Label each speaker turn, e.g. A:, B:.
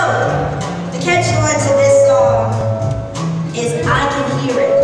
A: So, the catchwords to this song is I can hear it.